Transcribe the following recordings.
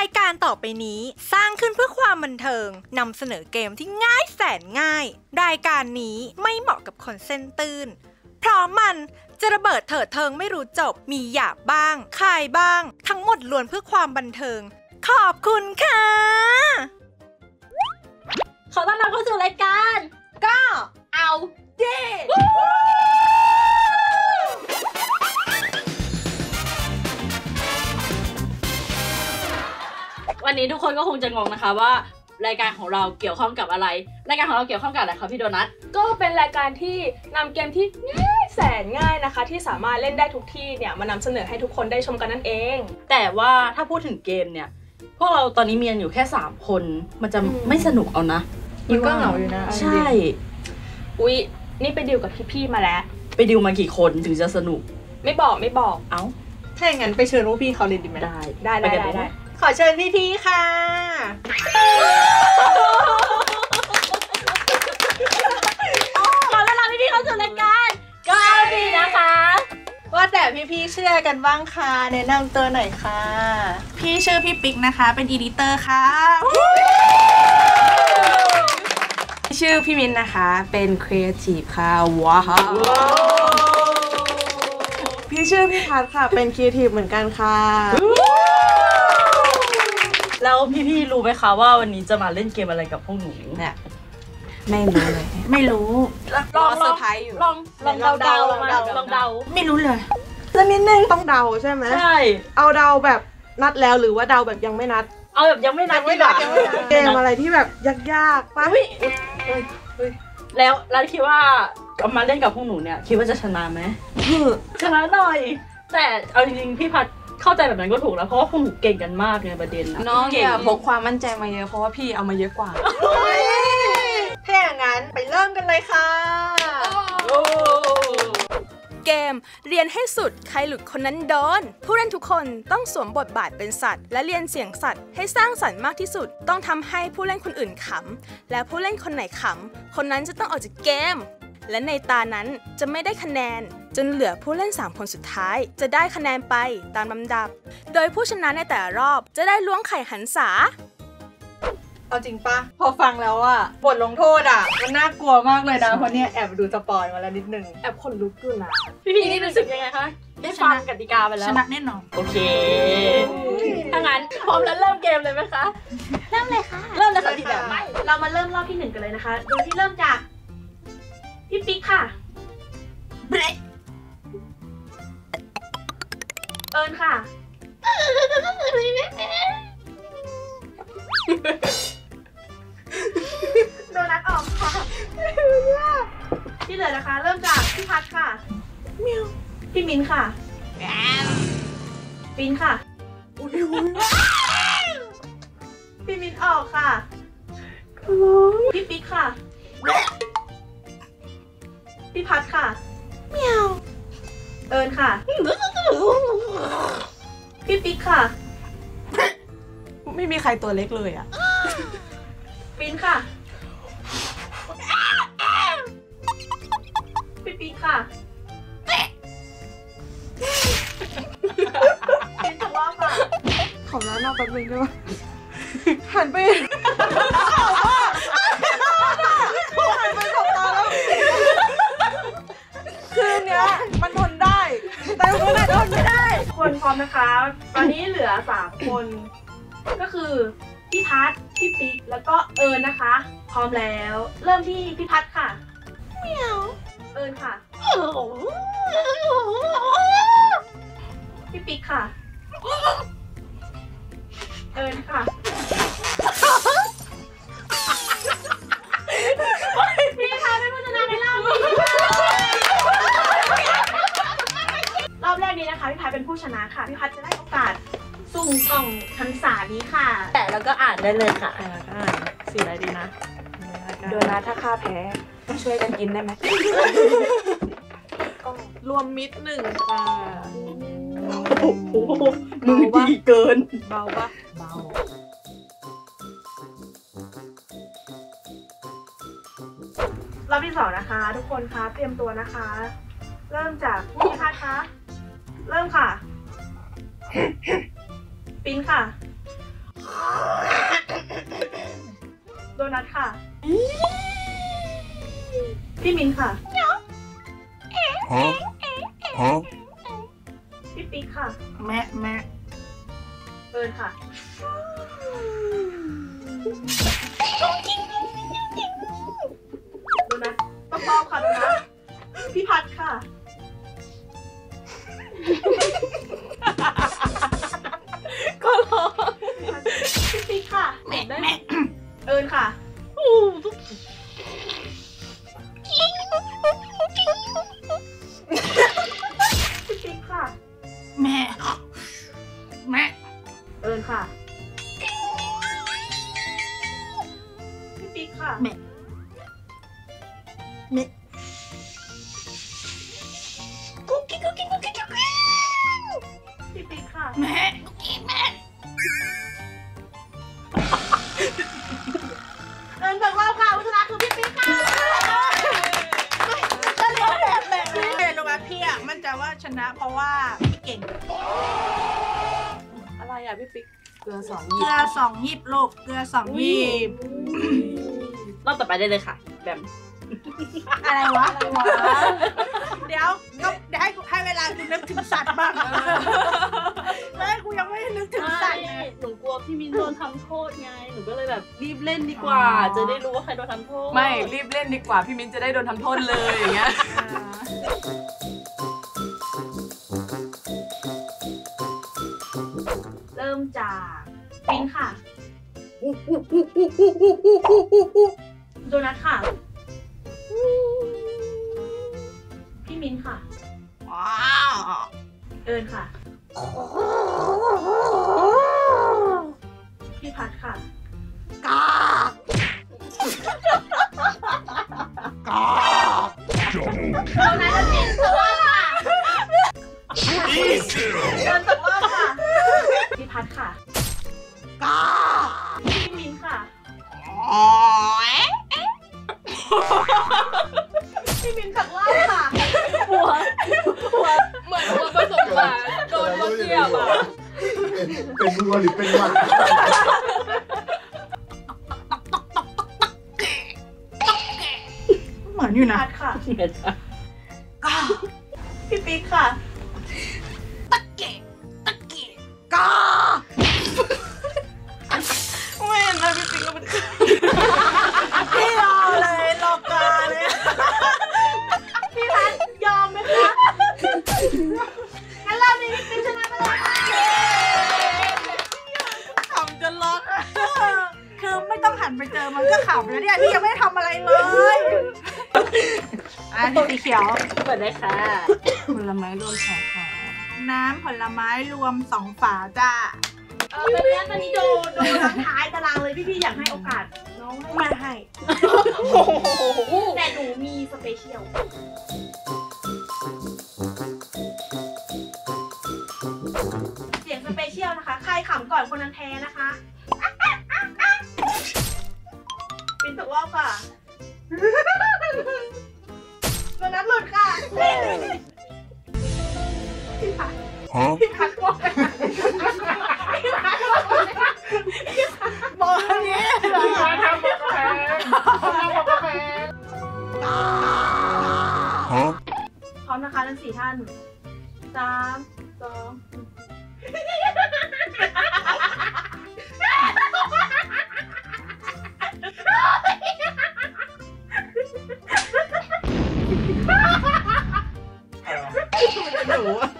ายการต่อไปนี้สร้างขึ้นเพื่อความบันเทิงนำเสนอเกมที่ง่ายแสนง่าย รายการนี้ไม่เหมาะกับคนเส้นตื้น เพราะมันจะระเบิดเถิดเทิงไม่รู้จบ มีหยาบบ้างคายบ้าง ทั้งหมดล้วนเพื่อความบันเทิง ขอบคุณค่ะ ขอต้อนรับเข้าสู่รายการ ก็เอาเด วันนี้ทุกคนก็คงจะงงนะคะว่ารายการของเราเกี่ยวข้องกับอะไร รายการของเราเกี่ยวข้องกับอะไรคะพี่โดนัท ก็เป็นรายการที่นำเกมที่ง่ายแสนง่ายนะคะ ที่สามารถเล่นได้ทุกที่เนี่ยมานำเสนอให้ทุกคนได้ชมกันนั่นเอง แต่ว่าถ้าพูดถึงเกมเนี่ย พวกเราตอนนี้มีกันอยู่แค่ 3 คน มันจะอืม ไม่สนุกเอานะมันก็เหงาอยู่นะใช่ อุ๊ยนี่ไปดิวกับพี่ๆมาแล้ว ไปดิวมากี่คนถึงจะสนุก ไม่บอกไม่บอก เอ้า ถ้าอย่างนั้นไปเชิญพวกพี่เขาเลยดีไหม ได้ ได้ปได้กันได้เลยได้นะ ขอเชิญพี่ๆค่ะ ขอต้อนรับพี่ๆเข้าสู่รายการก็ดีนะคะ ว่าแต่พี่ๆชื่ออะไรกันบ้างคะแนะนำตัวหน่อยค่ะ พี่ชื่อพี่ปิ๊กนะคะ เป็น editor ค่ะ ชื่อพี่มินนะคะ เป็นครีเอทีฟค่ะ ว้าว พี่ชื่อพี่พัทค่ะ เป็นครีเอทีฟเหมือนกันค่ะ แล้วพี่ๆรู้ไหมคะว่าวันนี้จะมาเล่นเกมอะไรกับพวกหนูเนี่ยไม่รู้เลย ไม่รู้รอเซอร์ไพรส์อยู่ ลองลองเดาเดาๆมาลองเดาลองเดา ไม่รู้เลยจะนิดนึงต้องเดาใช่ไหมใช่ เอาเดาแบบนัดแล้วหรือว่าเดาแบบยังไม่นัด เอาแบบยังไม่นัดดีกว่าเกมอะไรที่แบบยากๆปะอุ๊ยแล้วแล้วคิดว่าเอามาเล่นกับพวกหนูเนี่ย คิดว่าจะชนะไหมชนะหน่อย แต่เอาจริงๆพี่พัด เข้าใจแบบนั้นก็ถูกแล้วเพราะว่าพวกหนูเก่งกันมากในประเด็นนะน้องเก่อย่าพกความมั่นใจมาเยอะเพราะว่าพี่เอามาเยอะกว่า ถ้าอย่างนั้นไปเริ่มกันเลยค่ะโอ้เกมเรียนให้สุดใครหลุดคนนั้นโดน ผู้เล่นทุกคนต้องสวมบทบาทเป็นสัตว์ และเรียนเสียงสัตว์ให้สร้างสรรค์มากที่สุด ต้องทำให้ผู้เล่นคนอื่นขำและผู้เล่นคนไหนขำคนนั้นจะต้องออกจากเกม และในตานั้นจะไม่ได้คะแนน จนเหลือผู้เล่น 3 คนสุดท้าย จะได้คะแนนไปตามลำดับ โดยผู้ชนะในแต่ละรอบจะได้ล้วงไข่หันษาเอาจริงปะพอฟังแล้วอะบทลงโทษอะมันน่ากลัวมากเลยนะเพราะเนี่ยแอบดูสปอยมาแล้วนิดนึงแอบขนลุกอยู่นะพี่พีนี่รู้สึกยังไงคะได้ฟังกติกาไปแล้ชวนะแน่นอนโอเคถ้างั้นพร้อมแล้วเริ่มเกมเลยไหมคะเริ่มเลยค่ะเริ่มเลยค่ะพี่แบบไม่เรามาเริ่มรอบที่หนึ่งกันเลยนะคะโดยที่เริ่มจากพี่ปิ๊กค่ะเอิญค่ะ โดนัทออกค่ะ ที่เหลือนะคะ เริ่มจากพี่พัดค่ะพี่มิ้นค่ะปินค่ะพี่มิ้นออกค่ะพี่ปิ๊กค่ะ พี่พัดค่ะเมียว เอิญค่ะ พี่ปิ๊กค่ะ ไม่มีใครตัวเล็กเลยอะปินค่ะ พี่ปิ๊กค่ะปินถูกรอบค่ะขอร้านนอกแป๊บนึงได้ปะหันไป พร้อมนะคะ ตอนนี้เหลือสามคน ก็คือพี่พัดพี่ปิ๊กแล้วก็เอิญนะคะ พร้อมแล้ว เริ่มที่พี่พัดค่ะเมียวเอิญค่ะ พี่ปิ๊กค่ะ เอิญค่ะพี่พัดเป็นผู้ชนะในรอบนี้รอ นี้นะคะพี่พัดเป็นผู้ชนะค่ะพี่พัดจะได้โอกาสสุ่มกล่องทันสานี้ค่ะ แต่แล้วก็อ่านได้เลยค่ะสีอะไรดีนะโดนัทถ้าข้าแพ้ช่วยกันกินได้ไหมรวมมิตรหนึ่งค่ะโอ้โหมือดีเกิน เบาปะเบารอบที่สองนะคะ ทุกคนคะเตรียมตัวนะคะ เริ่มจากพี่พัดคะ เริ่มค่ะ ปิ้นค่ะ โดนัทค่ะ พี่มินค่ะ Huh? Huh? พี่ปิ๊กค่ะ แม่แม่เอิญค่ะ โดนัทต้องรอบค่ะโดนัทพี่พัด สองหเกยิลืบอสองหยิบลูกเกลือสองหยิบรอบต่อไปได้เลยค่ะ แบมอะไรวะอะไรวะ เดี๋ยวก็เดี๋ยวให้กูให้เวลากูนึกถึงสัตว์บ้างแล้วกูยังไม่ได้นึกถึงสัตว์เลยหนูกลัวพี่มินโดนทำโทษไง หนูก็เลยแบบรีบเล่นดีกว่าอ๋อจะได้รู้ว่าใครโดนทำโทษ ไม่รีบเล่นดีกว่า พี่มิ้นจะได้โดนทำโทษเลยอย่างเงี้ย ปินค่ะโดนัทค่ะ พี่มินค่ะ เอิญค่ะ พี่พัดค่ะกากาโดนัทปินตกรอบค่ะ Triple kill! เอิญตกรอบค่ะ พี่พัดค่ะ กากพี่มินค่ะอ๋อพี่มินตกรอบค่ะหัวเหมือนว่าผสมมาโดนรถเหยียบอะเป็นวัวหรือเป็นหวัดเหมือนอยู่พี่นะพัดค่ะ ขียวเปิดได้ค่ะ ผลไม้รวมสองขาน้ำผลไม้รวมสองฝาจ้าเออเป็นงั้นตอนนี้โดโดทั้งท้ายตารางเลยพี่พี่ๆอยากให้โอกาสน้องให้ไม่ให้แต่หนูมีสเปเชียลเสียงสเปเชียลนะคะ ใครขำก่อนคนนั้นแพ้นะคะปินตกรอบค่ะ พี่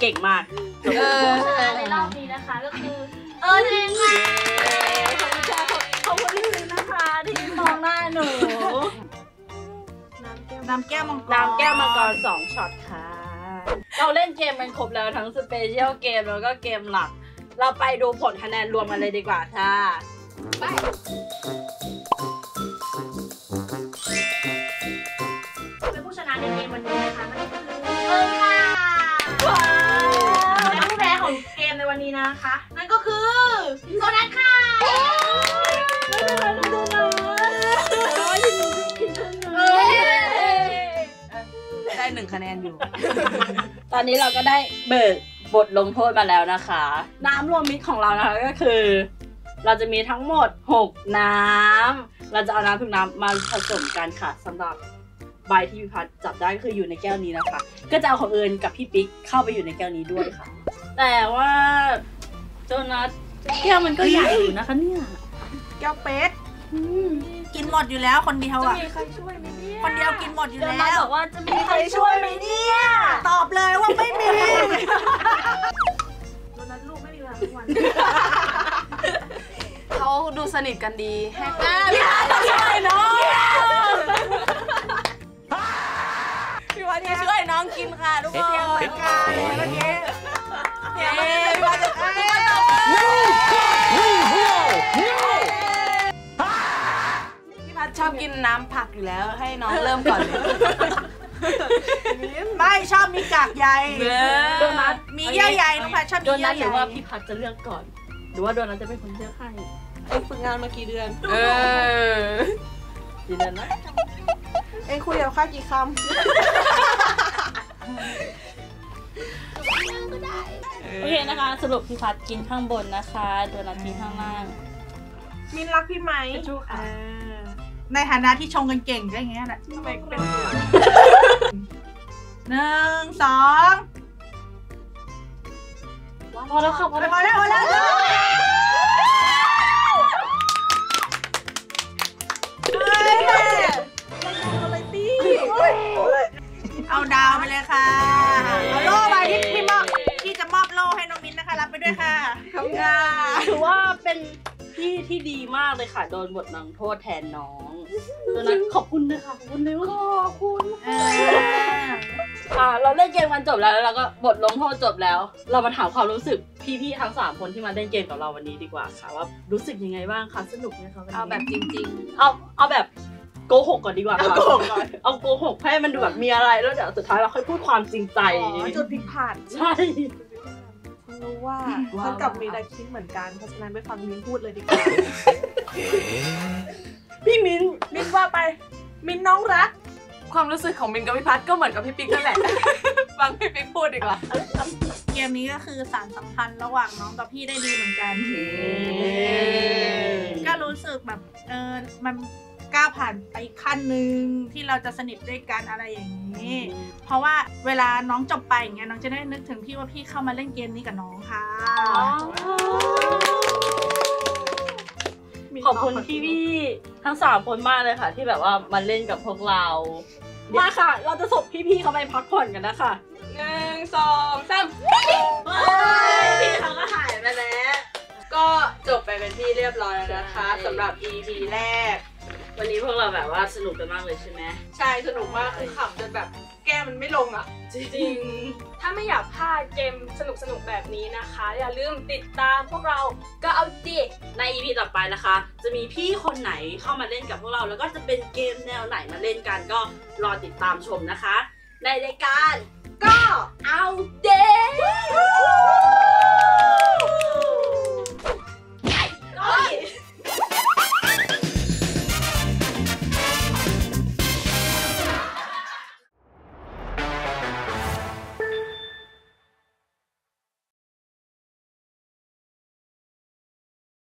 เก่งมากเออในรอบนี้นะคะก็คือ เออเองค่ะขอบคุณค่ะขอบคุณพี่ลินนะคะที่มองหน้าหนู น้ำแก้วมังกรน้ำแก้วมังกรสองช็อตค่ะ เราเล่นเกมมันครบแล้วทั้ง special game แล้วก็เกมหลัก เราไปดูผลคะแนนรวมกันเลยดีกว่าค่ะไปเป็นผู้ชนะในเกมวันนี้นะคะนั่นก็คือ นี้นะคะ นั่นก็คือโซนัทค่ะได้หนึ่งคะแนนอยู่ ตอนนี้เราก็ได้เบิกบทลงโทษมาแล้วนะคะ น้ำรวมมิตรของเรานะคะก็คือ เราจะมีทั้งหมด 6 น้ำ เราจะเอาน้ำทุกน้ำมาผสมกันค่ะสำหรับใบที่พิพัฒน์จับได้ก็คืออยู่ในแก้วนี้นะคะ ก็จะเอาของเอิญกับพี่ปิ๊กเข้าไปอยู่ในแก้วนี้ด้วยค่ะ แต่ว่าโจนัสแก้วมันก็ใหญ่อยู่นะคะเนี่ยแก้วเป็ดกินหมดอยู่แล้วคนเดียวอะ มีใครช่วยไหมเนี่ยคนเดียวกินหมดอยู่โจแล้นัสวบอกว่าจะมีใครช่วยไหมเนี่ยตอบเลยว่าไม่มี โดนัทลูกไม่มีเวลาทุกวัน เขาดูสนิทกันดีให้พี่พัดต้องช่วยน้อง กินน้ำผักอยู่แล้ว ให้น้องเริ่มก่อนเลยไม่ชอบมีกากใยโดนัทมีเยื่อใยน้องพัดชอบมีโดเยื่นัอทหใยรือว่าพี่พัดจะเลือกก่อน หรือว่าโดนัทจะเป็นคนเลือกให้เองฝึกงานมากี่เดือน เออยืนยันนะเองคุยกับข้ากี่คโอเคนะคะ สรุปพี่พัดกินข้างบนนะคะ โดนัทกินข้างล่างมินรักพี่ไหม จูค่ะ ในฐานะที่ชงกันเก่งก็อย่างเงี้ยแหละทำไมเป็นหนึ่งสองพอแล้วค่ะพอพอแล้วแล้วพอแล้ว ที่ดีมากเลยค่ะ โดนบทลงโทษแทนน้องโดนัทขอบคุณนะคะขอบคุณเลยขอบคุณเอออ่าเราเล่นเกมกันจบแล้วแล้วเราก็บทลงโทษจบแล้ว เรามาถามความรู้สึกพี่ๆทั้งสามคนที่มาเล่นเกมกับเราวันนี้ดีกว่าค่ะว่ารู้สึกยังไงบ้างคะสนุกไหมคะวันนี้เอาแบบจริงเอาเอาแบบโกหกก่อนดีกว่าค่ะเอาโกหกก่อนเอาโกหกให้มันดูแบบมีอะไรแล้วเดี๋ยวสุดท้ายเราค่อยพูดความจริงใจ อ๋อจุดพลิกผัน ใช่ฉัน รู้ว่าว้าวฉันกับมีนอะคิดเหมือนกัน เพราะฉะนั้นไปฟังมินพูดเลยดีกว่า พี่มิ้นมินว่าไป มินน้องรักๆความรู้สึกของมินกับพี่พัดก็เหมือนกับพี่ปิ๊กนั่นแหละ ฟังพี่ปิ๊กพูดดีกว่า เกมนี้ก็คือสารสัมพันธ์ระหว่างน้องกับพี่ได้ดีเหมือนกัน ก็รู้สึกแบบเออมัน ก้าวผ่านไปอีกขั้นหนึ่งที่เราจะสนิทด้วยกันอะไรอย่างนี้ เพราะว่าเวลาน้องจบไปอย่างเงี้ยน้องจะได้นึกถึงพี่ว่าพี่เข้ามาเล่นเกมนี้กับน้องค่ะขอบคุณพี่พี่ๆทั้งสามคนมากเลยค่ะ ที่แบบว่ามาเล่นกับพวกเรา มาค่ะ เราจะส่งพี่ๆเขาไปพักผ่อนกันนะคะหนึ่งสองสามพี่เขาก็หายไปแล้วก็จบไปเป็นที่เรียบร้อยแล้วนะคะสำหรับ EP แรก วันนี้พวกเราแบบว่าสนุกกันมากเลยใช่ไหมใช่สนุกมากคือขำจนแบบแก้มมันไม่ลงอะ จริง ถ้าไม่อยากพลาดเกมสนุกๆแบบนี้นะคะ อย่าลืมติดตามพวกเราก็เอาดิใน EP ต่อไปนะคะ จะมีพี่คนไหนเข้ามาเล่นกับพวกเรา แล้วก็จะเป็นเกมแนวไหนมาเล่นกันก็รอติดตามชมนะคะ ในรายการก็เอาเด